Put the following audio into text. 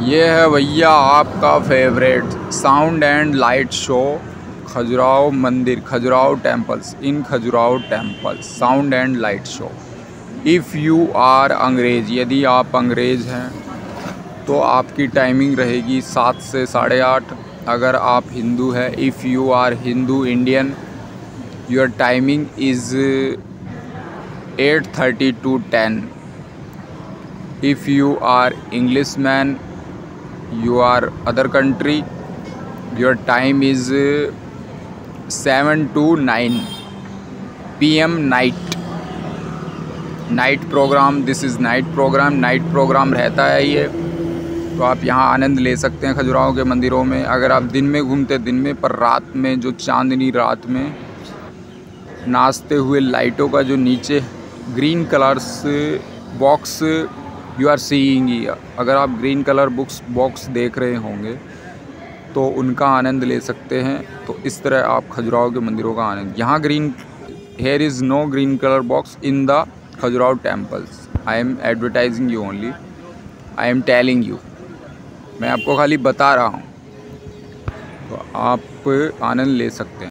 ये है भैया आपका favourite sound and light show Khajuraho मंदिर, Khajuraho temples in Khajuraho temples sound and light show if you are अंग्रेज़, यदि आप अंग्रेज़ हैं तो आपकी टाइमिंग रहेगी सात से साढ़े आठ। अगर आप हिंदू हैं if you are Hindu Indian your timing is eight thirty to ten if you are English englishman you are other country. Your time is uh, 7 to 9 pm night. Night programme this is night programme night programme रहता है ये। तो आप यहाँ आनंद ले सकते हैं खजुराहो के मंदिरों में। अगर आप दिन में घूमते दिन में पर रात में जो चांदनी रात में नाचते हुए लाइटों का जो नीचे green colours box you are seeing अगर आप ग्रीन कलर बुक्स बॉक्स देख रहे होंगे तो उनका आनंद ले सकते हैं। तो इस तरह आप खजुराहो के मंदिरों का आनंद, यहाँ green here is no green colour box in the Khajuraho temples I am advertising you only I am telling you मैं आपको खाली बता रहा हूँ। तो आप आनंद ले सकते हैं।